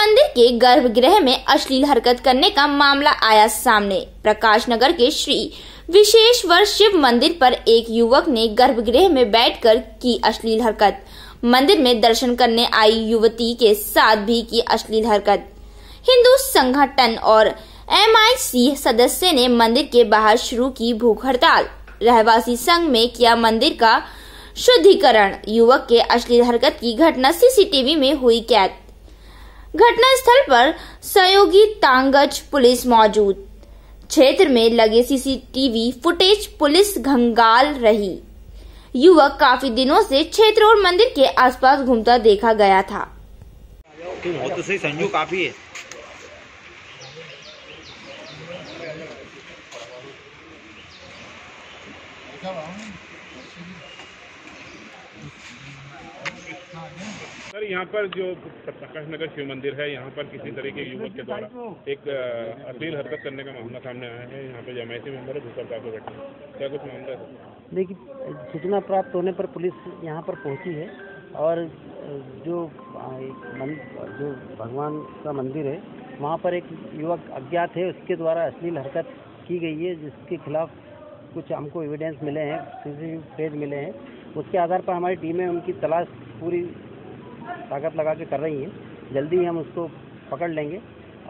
मंदिर के गर्भगृह में अश्लील हरकत करने का मामला आया सामने। प्रकाश नगर के श्री विशेषवर शिव मंदिर पर एक युवक ने गर्भगृह में बैठकर की अश्लील हरकत। मंदिर में दर्शन करने आई युवती के साथ भी की अश्लील हरकत। हिंदू संगठन और एमआईसी सदस्य ने मंदिर के बाहर शुरू की भूख हड़ताल। रहवासी संघ में किया मंदिर का शुद्धिकरण। युवक के अश्लील हरकत की घटना सीसीटीवी में हुई कैद। घटना स्थल पर सहयोगी तांगज पुलिस मौजूद। क्षेत्र में लगे सीसीटीवी फुटेज पुलिस घंगाल रही। युवक काफ़ी दिनों से क्षेत्र और मंदिर के आसपास घूमता देखा गया था। संजू काफ़ी है। सर, यहाँ पर जो प्रकाश नगर शिव मंदिर है, यहाँ पर किसी तरह के युवक के द्वारा एक अश्लील हरकत करने का मामला सामने आया है। यहाँ पे जमायती मेंबर है बैठे क्या कुछ मामला है? देखिए, सूचना प्राप्त होने पर पुलिस यहाँ पर पहुँची है और जो जो भगवान का मंदिर है, वहाँ पर एक युवक अज्ञात है। उसके द्वारा अश्लील हरकत की गई है, जिसके खिलाफ कुछ हमको एविडेंस मिले हैं सीसीटीवी पेज मिले हैं। उसके आधार पर हमारी टीमें उनकी तलाश पूरी ताकत लगा के कर रही हैं। जल्दी ही हम उसको पकड़ लेंगे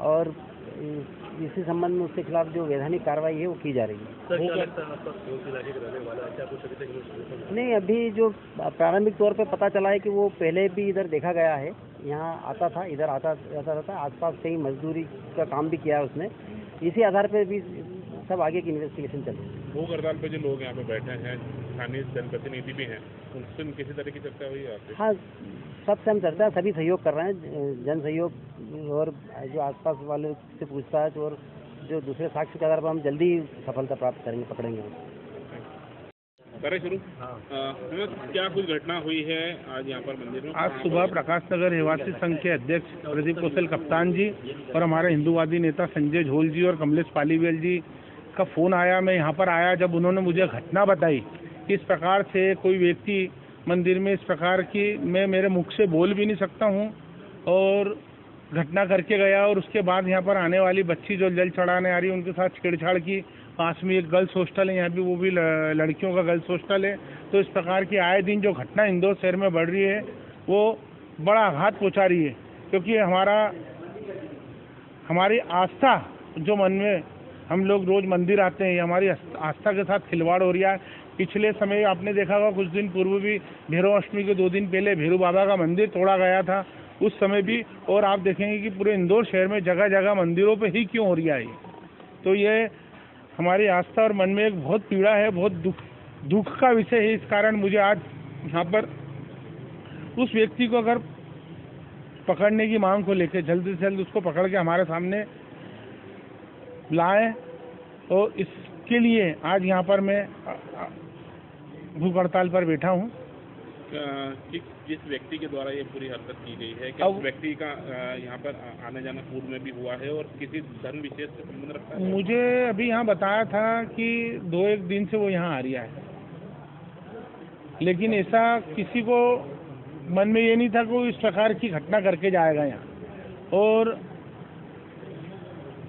और इसी संबंध में उसके खिलाफ जो वैधानिक कार्रवाई है वो की जा रही है। नहीं अभी जो प्रारंभिक तौर पे पता चला है कि वो पहले भी इधर देखा गया है। यहाँ आता था इधर आता जाता रहता आसपास कहीं मजदूरी का काम भी किया है उसने। इसी आधार पे भी सब आगे की इन्वेस्टिगेशन चल रही है। भूख हड़ताल पे जो लोग यहाँ पे बैठे हैं स्थानीय जनप्रतिनिधि भी हैं उनसे किसी तरह की चर्चा हुई है आपसे? हाँ सबसे हम चर्चा सभी सहयोग कर रहे हैं जन सहयोग और जो आसपास वाले से पूछताछ और जो दूसरे साक्ष्य के आधार पर हम जल्दी सफलता प्राप्त करेंगे पकड़ेंगे। करें शुरू। अ, क्या कुछ घटना हुई है आज यहाँ पर मंदिर में? आज सुबह प्रकाश नगर निवासी संघ के अध्यक्ष प्रदीप कौशल कप्तान जी और हमारे हिंदूवादी नेता संजय झोल जी और कमलेश पालीवेल जी का फ़ोन आया। मैं यहाँ पर आया जब उन्होंने मुझे घटना बताई किस प्रकार से कोई व्यक्ति मंदिर में इस प्रकार की मैं मेरे मुख से बोल भी नहीं सकता हूँ और घटना करके गया और उसके बाद यहाँ पर आने वाली बच्ची जो जल चढ़ाने आ रही है, उनके साथ छेड़छाड़ की। पास में एक गर्ल्स हॉस्टल है, यहाँ भी वो भी लड़कियों का गर्ल्स हॉस्टल है। तो इस प्रकार की आए दिन जो घटना इंदौर शहर में बढ़ रही है, वो बड़ा आघात पहुँचा रही है। क्योंकि हमारा, हमारी आस्था जो मन में हम लोग रोज मंदिर आते हैं हमारी आस्था के साथ खिलवाड़ हो रहा है। पिछले समय आपने देखा होगा, कुछ दिन पूर्व भी भैरव अष्टमी के दो दिन पहले भैरू बाबा का मंदिर तोड़ा गया था। उस समय भी, और आप देखेंगे कि पूरे इंदौर शहर में जगह जगह मंदिरों पे ही क्यों हो रहा है तो ये हमारी आस्था और मन में एक बहुत पीड़ा है, बहुत दुख दुख का विषय है इस कारण मुझे आज यहाँ पर उस व्यक्ति को अगर पकड़ने की मांग को लेकर जल्द से जल्द उसको पकड़ के हमारे सामने लाए और इसके लिए आज यहाँ पर मैं भूख हड़ताल पर बैठा हूँ। जिस व्यक्ति के द्वारा ये पूरी हरकत की गई है क्या उस व्यक्ति का यहाँ पर आना जाना पूर्व में भी हुआ है और किसी धर्म विशेष से संबंध रखता है? मुझे अभी यहाँ बताया था कि दो एक दिन से वो यहाँ आ रहा है। लेकिन ऐसा किसी को मन में ये नहीं था कि वो इस प्रकार की घटना करके जाएगा यहाँ। और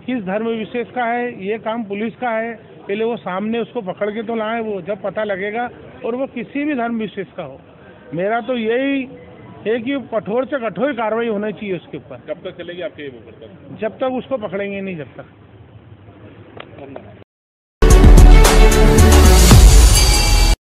किस धर्म विशेष का है ये काम पुलिस का है पहले वो सामने उसको पकड़ के तो लाए वो जब पता लगेगा और वो किसी भी धर्म विशेष का हो। मेरा तो यही है कि कठोर से कठोर कार्रवाई होनी चाहिए उसके ऊपर। जब तक चलेगी आपके जब तक उसको पकड़ेंगे नहीं जब तक।